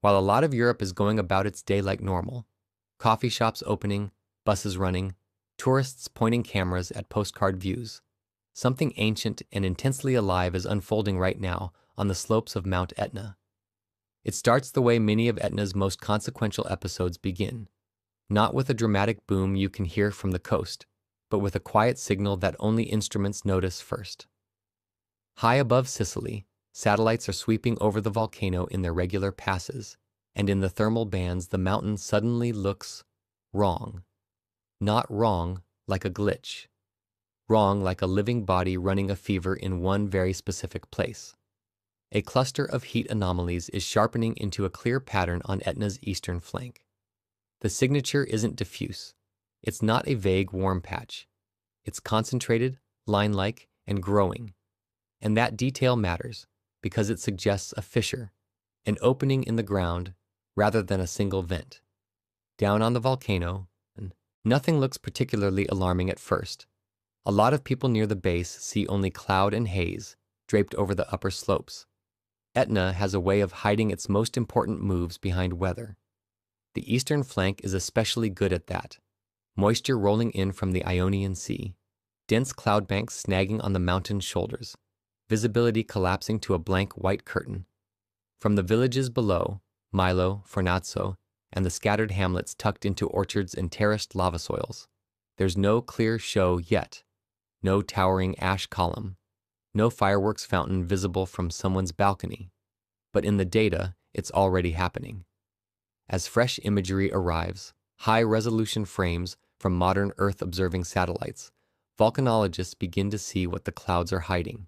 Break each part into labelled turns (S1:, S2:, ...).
S1: While a lot of Europe is going about its day like normal, coffee shops opening, buses running, tourists pointing cameras at postcard views, something ancient and intensely alive is unfolding right now on the slopes of Mount Etna. It starts the way many of Etna's most consequential episodes begin, not with a dramatic boom you can hear from the coast, but with a quiet signal that only instruments notice first. High above Sicily, satellites are sweeping over the volcano in their regular passes, and in the thermal bands, the mountain suddenly looks wrong. Not wrong like a glitch, wrong like a living body running a fever in one very specific place. A cluster of heat anomalies is sharpening into a clear pattern on Etna's eastern flank. The signature isn't diffuse. It's not a vague warm patch. It's concentrated, line like, and growing. And that detail matters because it suggests a fissure, an opening in the ground rather than a single vent. Down on the volcano, nothing looks particularly alarming at first. A lot of people near the base see only cloud and haze draped over the upper slopes. Etna has a way of hiding its most important moves behind weather. The eastern flank is especially good at that. Moisture rolling in from the Ionian Sea, dense cloud banks snagging on the mountain's shoulders, visibility collapsing to a blank white curtain. From the villages below, Milo, Fornazzo, and the scattered hamlets tucked into orchards and terraced lava soils, there's no clear show yet, no towering ash column, no fireworks fountain visible from someone's balcony. But in the data, it's already happening. As fresh imagery arrives, high resolution frames from modern Earth observing satellites, volcanologists begin to see what the clouds are hiding.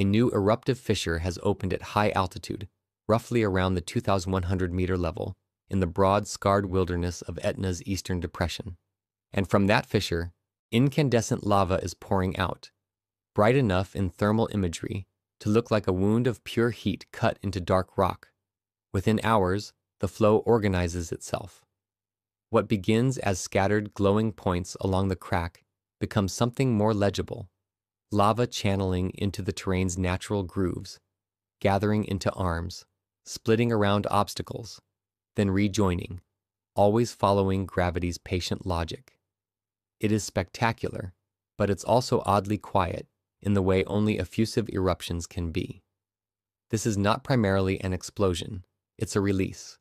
S1: A new eruptive fissure has opened at high altitude, roughly around the 2,100 meter level, in the broad, scarred wilderness of Etna's eastern depression. And from that fissure, incandescent lava is pouring out, bright enough in thermal imagery to look like a wound of pure heat cut into dark rock. Within hours, the flow organizes itself. What begins as scattered glowing points along the crack becomes something more legible, lava channeling into the terrain's natural grooves, gathering into arms, splitting around obstacles, then rejoining, always following gravity's patient logic. It is spectacular, but it's also oddly quiet in the way only effusive eruptions can be. This is not primarily an explosion, it's a release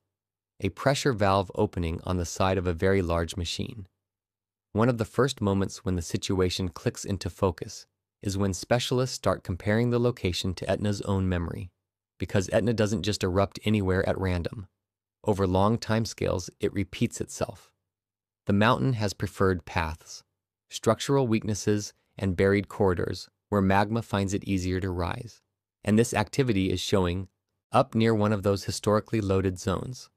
S1: a pressure valve opening on the side of a very large machine. One of the first moments when the situation clicks into focus is when specialists start comparing the location to Etna's own memory, because Etna doesn't just erupt anywhere at random. Over long timescales, it repeats itself. The mountain has preferred paths, structural weaknesses, and buried corridors where magma finds it easier to rise. And this activity is showing up near one of those historically loaded zones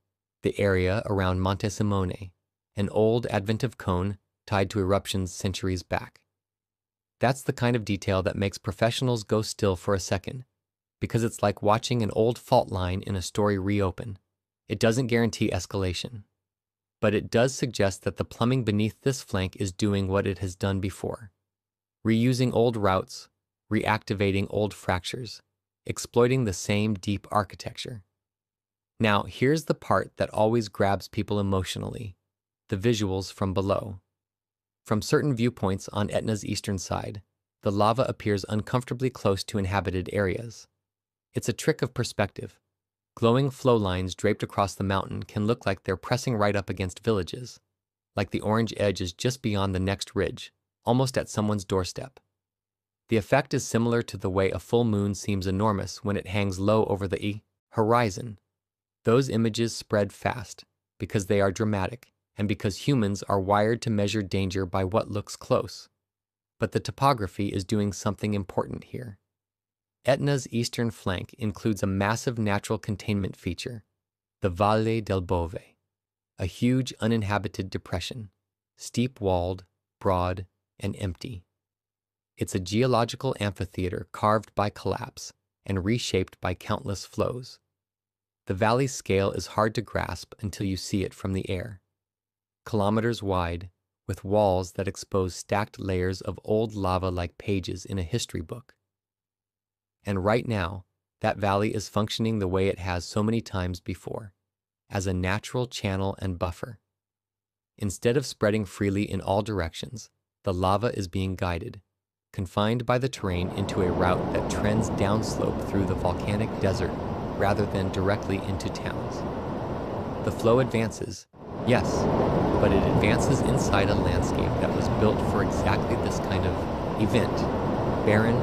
S1: the area around Monte Simone, an old adventive cone tied to eruptions centuries back. That's the kind of detail that makes professionals go still for a second, because it's like watching an old fault line in a story reopen. It doesn't guarantee escalation, but it does suggest that the plumbing beneath this flank is doing what it has done before reusing old routes, reactivating old fractures, exploiting the same deep architecture. Now, here's the part that always grabs people emotionally the visuals from below. From certain viewpoints on Etna's eastern side, the lava appears uncomfortably close to inhabited areas. It's a trick of perspective. Glowing flow lines draped across the mountain can look like they're pressing right up against villages, like the orange edge is just beyond the next ridge, almost at someone's doorstep. The effect is similar to the way a full moon seems enormous when it hangs low over the horizon those images spread fast because they are dramatic and because humans are wired to measure danger by what looks close. But the topography is doing something important here. Etna's eastern flank includes a massive natural containment feature, the Valle del Bove, a huge uninhabited depression, steep walled, broad, and empty. It's a geological amphitheater carved by collapse and reshaped by countless flows. The valley's scale is hard to grasp until you see it from the air. Kilometers wide, with walls that expose stacked layers of old lava like pages in a history book. And right now, that valley is functioning the way it has so many times before as a natural channel and buffer. Instead of spreading freely in all directions, the lava is being guided, confined by the terrain into a route that trends downslope through the volcanic desert rather than directly into towns. The flow advances, yes, but it advances inside a landscape that was built for exactly this kind of event barren,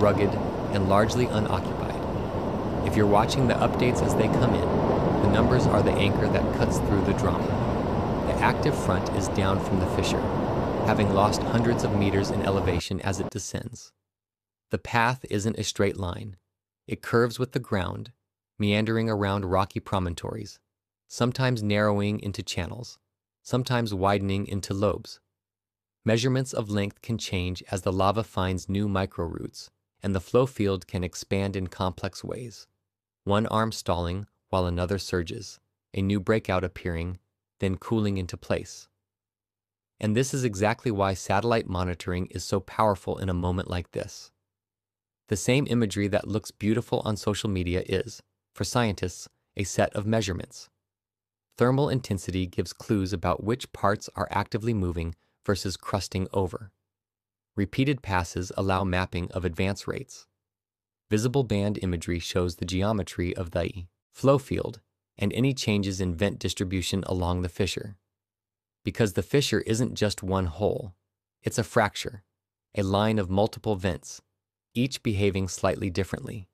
S1: rugged, and largely unoccupied. If you're watching the updates as they come in, the numbers are the anchor that cuts through the drama. The active front is down from the fissure, having lost hundreds of meters in elevation as it descends. The path isn't a straight line. It curves with the ground, meandering around rocky promontories, sometimes narrowing into channels, sometimes widening into lobes. Measurements of length can change as the lava finds new microroutes, and the flow field can expand in complex ways. One arm stalling while another surges, a new breakout appearing, then cooling into place. And this is exactly why satellite monitoring is so powerful in a moment like this. The same imagery that looks beautiful on social media is, for scientists, a set of measurements. Thermal intensity gives clues about which parts are actively moving versus crusting over. Repeated passes allow mapping of advance rates. Visible band imagery shows the geometry of the flow field and any changes in vent distribution along the fissure. Because the fissure isn't just one hole, it's a fracture, a line of multiple vents, each behaving slightly differently.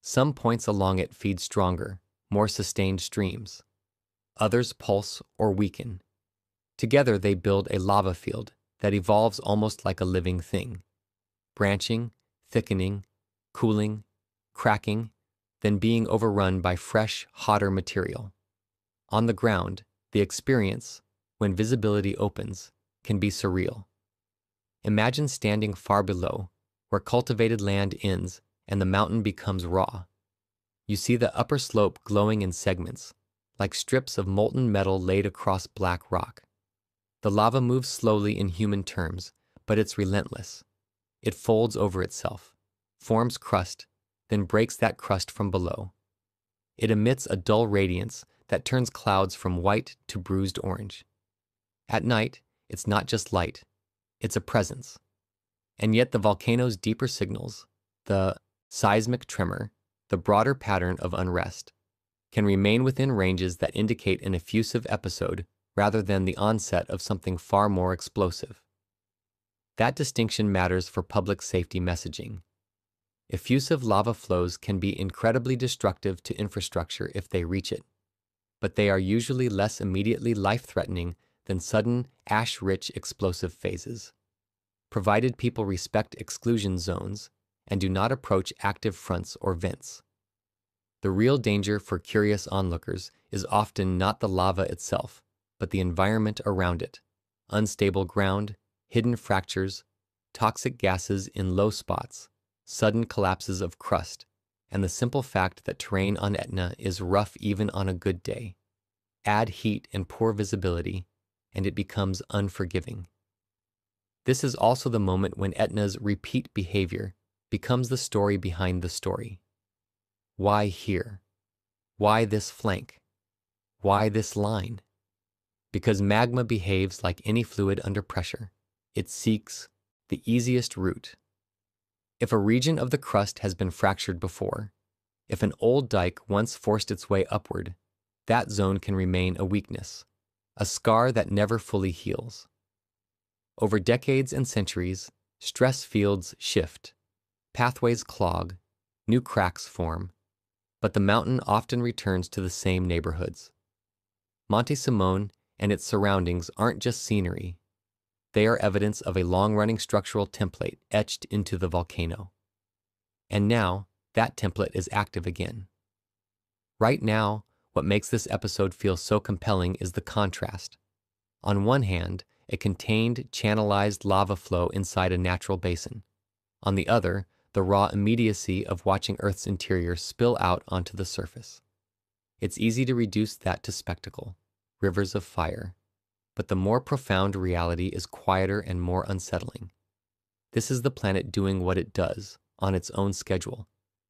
S1: Some points along it feed stronger, more sustained streams. Others pulse or weaken, Together, they build a lava field that evolves almost like a living thing, branching, thickening, cooling, cracking, then being overrun by fresh, hotter material. On the ground, the experience, when visibility opens, can be surreal. Imagine standing far below, where cultivated land ends and the mountain becomes raw. You see the upper slope glowing in segments, like strips of molten metal laid across black rock. The lava moves slowly in human terms, but it's relentless. It folds over itself, forms crust, then breaks that crust from below. It emits a dull radiance that turns clouds from white to bruised orange. At night, it's not just light, it's a presence. And yet, the volcano's deeper signals, the seismic tremor, the broader pattern of unrest, can remain within ranges that indicate an effusive episode rather than the onset of something far more explosive. That distinction matters for public safety messaging. Effusive lava flows can be incredibly destructive to infrastructure if they reach it, but they are usually less immediately life-threatening than sudden, ash-rich explosive phases, provided people respect exclusion zones and do not approach active fronts or vents. The real danger for curious onlookers is often not the lava itself, but the environment around it unstable ground, hidden fractures, toxic gases in low spots, sudden collapses of crust, and the simple fact that terrain on Etna is rough even on a good day. Add heat and poor visibility, and it becomes unforgiving. This is also the moment when Etna's repeat behavior becomes the story behind the story. Why here? Why this flank? Why this line? Because magma behaves like any fluid under pressure. It seeks the easiest route. If a region of the crust has been fractured before, if an old dike once forced its way upward, that zone can remain a weakness, a scar that never fully heals. Over decades and centuries, stress fields shift, pathways clog, new cracks form, but the mountain often returns to the same neighborhoods. Monte Simone and its surroundings aren't just scenery. They are evidence of a long-running structural template etched into the volcano. And now, that template is active again. Right now, what makes this episode feel so compelling is the contrast. On one hand, a contained, channelized lava flow inside a natural basin. On the other, the raw immediacy of watching Earth's interior spill out onto the surface. It's easy to reduce that to spectacle rivers of fire, but the more profound reality is quieter and more unsettling. This is the planet doing what it does on its own schedule,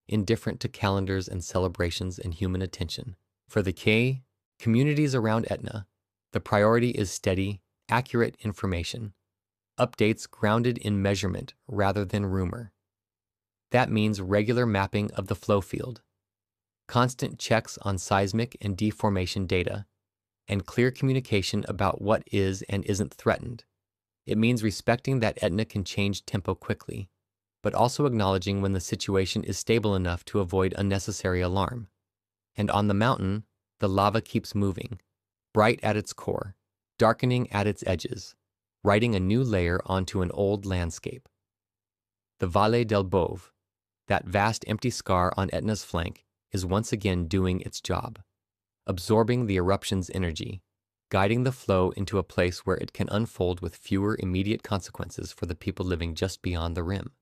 S1: indifferent to calendars and celebrations and human attention. For the K, Communities around Etna, the priority is steady, accurate information, updates grounded in measurement rather than rumor. That means regular mapping of the flow field, constant checks on seismic and deformation data, and clear communication about what is and isn't threatened. It means respecting that Etna can change tempo quickly, but also acknowledging when the situation is stable enough to avoid unnecessary alarm. And on the mountain, the lava keeps moving, bright at its core, darkening at its edges, writing a new layer onto an old landscape. The Valle del Bove, that vast empty scar on Etna's flank, is once again doing its job, absorbing the eruption's energy, guiding the flow into a place where it can unfold with fewer immediate consequences for the people living just beyond the rim.